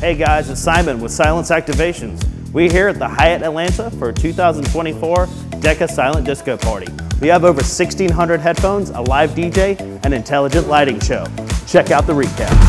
Hey guys, it's Simon with Silence Activations. We're here at the Hyatt Atlanta for 2024 DECA Silent Disco Party. We have over 1,600 headphones, a live DJ, and intelligent lighting show. Check out the recap.